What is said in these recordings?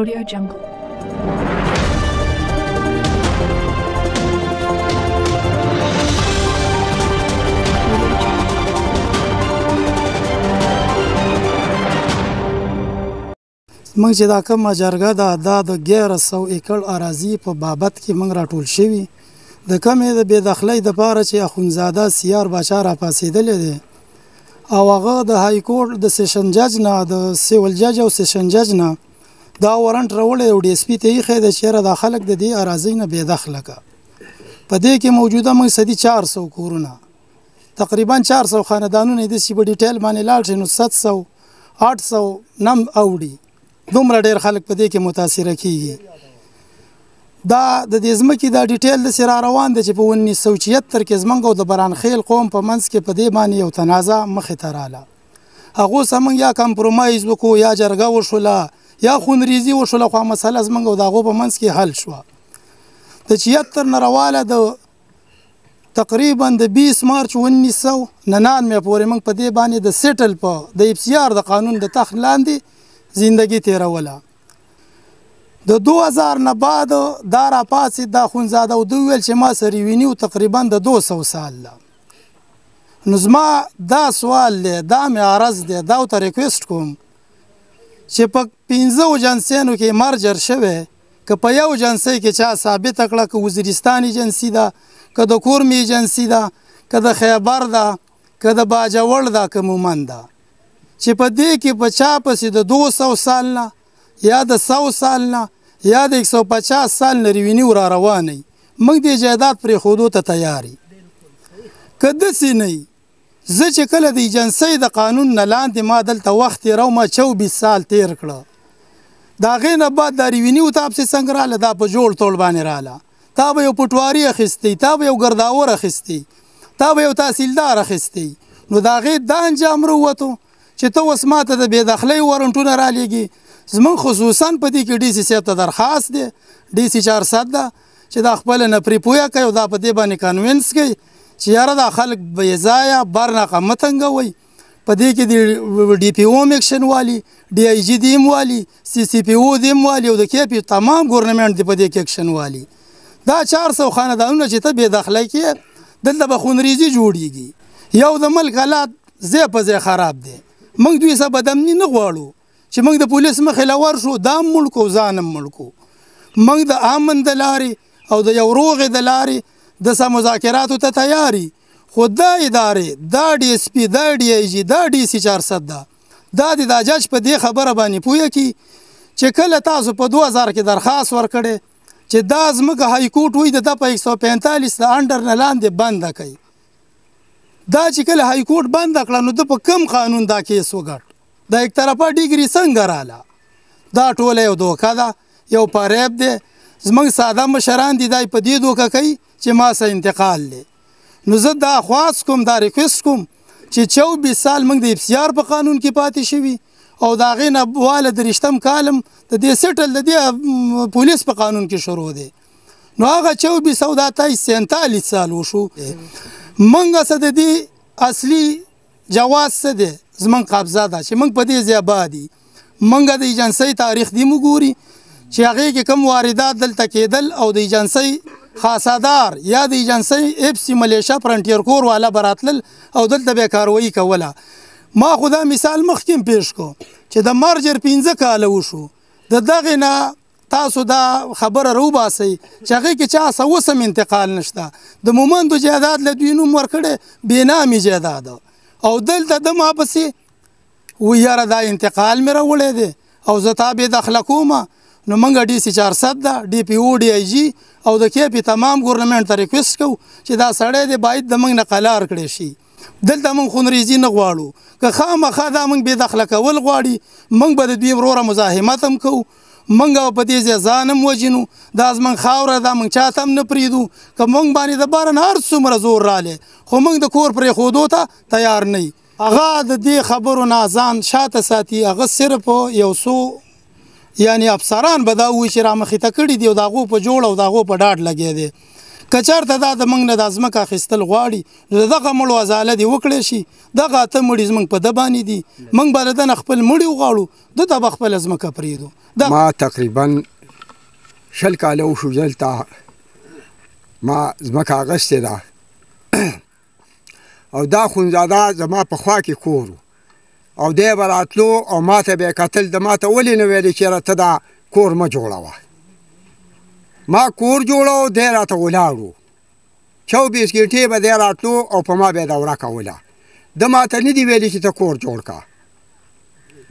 Audio Jungle. موږ چې دا کوم جرګه ده دا د 1100 ایکړ اراضي په بابت کې موږ راټول شوی د کمې د بې دخلۍ د پاره چې اخونزاده سیار بچا را پاسېدلې دي او هغه د های کورټ د سیشن جج نه د سیول جج او سیشن جج نه دا وارنټ راوړی او ډي اس پي ته یې ښه دی چې یاره دا خلک د دې اراضۍ نه بې دخله که په دې کې موجوده موږ سدي چار سو کورونه تقریبا چار سو خاندانونه دي چې په ډیټیل باندې لاړ شي نو ست سو آټ سو نم اوړي دومره ډیر خلک په دې کې متاثر کیږي دا د دې ځمکې دا ډیټیل د سره روان دی چې په 1976 کې زمنګ او د برانخیل قوم په منځ کې په دې باندې یو تنازع مخې ته رااله هغه سمنګ یا کمپرمایز وکړو یا جرګه وشوله یا خونریزي وشوله خو مسله زمنګ او دغه په منځ کې حل شو د 76 نه رواله د تقریبا د 20 مارچ 1999 پورې موږ په دې باندې د سیټل په د اف سی آر د قانون د تخت لاندې زندگی تیروله د 2000 نه بعد دا را پاسې دا خونزاده او دوی ویل چې ما سری وینیو تقریبا د 200 سال لا نو زما دا سوال دی دا مې عرض دی دا ته ریکوست کوم چې په 15 جنسینو کې مرجر شوه که په یو ایجنسۍ کې چا ثابته کړه که وزیرستان ایجنسي ده که د کورمې ایجنسي ده که د خیبر ده که د باجوړ ده که مومند ده چې په دې کې په چا پسې د دوه سوه سال نه یا د سوه سال نه یا د یک سوه پچاس سال نه ریونیو راروانه وي موږ دې جایداد پرېښودو ته تیار یو که داسې نه وي زه چې کله د ایجنسۍ د قانون نه لاندې ما دلته وخت تېرو ما چوبیس سال تېر کړه د هغې نه بعد دا ریونیو ته پسې څنګه راله دا په جوړ توړ باندې راله تا به یو پټواری اخیستی تا به یو ګرداور اخیستی تا به یو تحصیلدار اخیستی نو د هغې دا انجام ورووتو چې ته اوس ما ته د بېدخلۍ وارنټونه رالیږي زمونږ خصوصا په دې کې ډي سي صاحب ته درخواست دی ډي سي چارسد ده چې دا خپل نه پرې پوهه کوي او دا په دې باندې کنوینس کوي چې یاره دا خلک بې ځایه برناقه مه تنګوئ په دې کې د ډي پي اوم اکشن والي ډي آی جي دیم والي سي سي پي او دیم والي او د کې پي تمام ګورنمنټ دی په دې کې اکشن والي دا 400 خاندانونه چې ته بې دخله کې دلته به خونریزي جوړیږي یو د ملک حالات زه په زه خراب دي موږ دوی سره بدمنی نه غواړو چې موږ د پولیس مخې له ورشو دا ملک او ځانم ملک موږ د امن د لارې او د یو روغې د لارې د سم مذاکراتو ته تیاری خو دا ادارې دا ډي اس پی دا ډي ای جی دا ډي سی 400 دا دا د دا جج په دې خبره باندې پوهه کی چې کله تاسو په 2000 کې درخواست ورکړي چې دا زمکه های کورټ وای د په 145 د انډر نه لاندې بند کړي دا چې کله های کورټ بند کړه نو د په کم قانون دا کیس وګټ دا یک طرفه ډیګری څنګه رااله دا ټوله یو دوکه ده یو پریب دی زمنګ ساده مشران دی دای په دې دوکه کوي چې ما سه انتقال لې نو زه دا خواص کوم دا ریکوست کوم چې 24 سال موږ د افسیار په قانون کې پاتې شوی او دا غینه واله درشتم کالم د دې سټل د دې پولیس په قانون کې شروع دی نو هغه 24 سودا تای 47 سال وشو منګه سد دي اصلي جواز څه دی زمونږ قبضه ده چې مونږ په دې ځای بادي مونږ د ایجنسۍ تاریخ دی مو ګوري چې هغې کې کم واردات دلته کېدل او د ایجنسۍ خاصدار یا د ایجنسۍ اف سي ملیشه فرنټیر کور والا براتلل او دلته به کاروایی کوله ما خو دا مثال مخکې پیش کو چې د مرجر پنځه کاله وشو د دغې نه تاسو دا خبره روباسي چې هغه کې چا سوسم انتقال نشته د مومندو جیداد له دوی نوم ورکړي بینامي جیداد او دلته د ما پسې و یاره دا انتقال مې راولې دي او زتا به دخل کوم نو منګه ډي سي 400 دا ډي پی او ډي اي جي او د کې په تمام ګورنمنت ته ریکوست کو چې دا سړی دی باید د منګ نه قلار کړی شي دلته مونږ خونریزي نه غواړو که خامخا دا مونږ بې دخله کول غواړي مونږ به د دوی وروره مزاحمت هم کوو مونږ او په دې ځای ځان هم وژنو دا زمونږ خاوره ده مونږ چاته هم نه پرېږدو که مونږ باندې د بهر نه هر څومره زور رالی خو مونږ د کور پرېښودو ته تیار نه یو هغه د دې خبرو نه ځان شاته ساتي هغه صرف یو څو یعنی افسران به دا وایي چې رامخې ته کړي دي او د هغو په جوړ او د هغو په ډاډ لګیا دی که چېرته دا د موږ نه د ځمکه اخیستل غواړي نو د دغه مړو ازاله دې وکړی شي دغه اته مړي زموږ په ده باندې دي موږ به له ده نه خپل مړي وغواړو ده ته به خپله ځمکه پرېږدو ما تقریبا شل کاله وشو دلته ما ځمکه اخیستې ده او دا خونزاده زما په خوا کې کور او دی به راتلو او ما ته به یې کتل د ما ته ولې نه ویلې چېره ته دا کور مه جوړوه ما کور جوړو دی راته ولاړو 24 ګنټې به دی راتلو او په ما به دوره کوله د ماته نه دی ویلي چې ته کور جوړ کا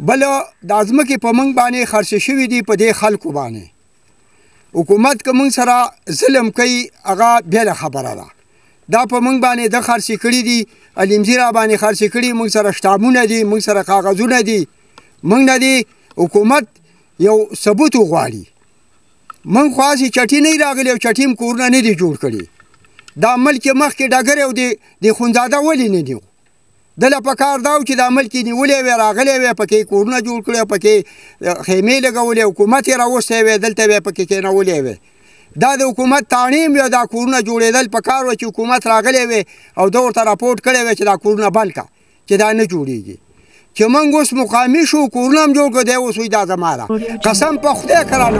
بل د ازمکه په منګ باندې خرڅ شوی دی په دې خلکو باندې حکومت که مونږ سره ظلم کوي هغه بل خبره ده دا په مونږ باندې د خرڅ کړي دي علمزی را باندې خرڅ کړي مونږ سره شتابونه دي مونږ سره کاغذونه دي مونږ نه دي حکومت یو ثبوت غواړي من خواسي چټي نه راغلی او چټي هم کورونه نه دي جوړ کړي دا عمل کې مخکې ډګر او دی د خونزاده ولې نه نیو دله په کار دا چې د عمل کې نیولې وې راغلې وې پکې کورونه جوړ کړي پکې خیمه لګولې حکومت یې راوستې وې دلته وې پکې کې نه ولې وې دا د حکومت تانیم یو دا کورونه جوړېدل په کار و چې حکومت راغلې وې او دا ورته راپورټ کړې وې چې دا کورونه بند کا چې دا نه جوړیږي چې موږ اوس مقامي شو کورونه هم جوړ کړو دی اوس وایي دا زما ده قسم په خدای که رانه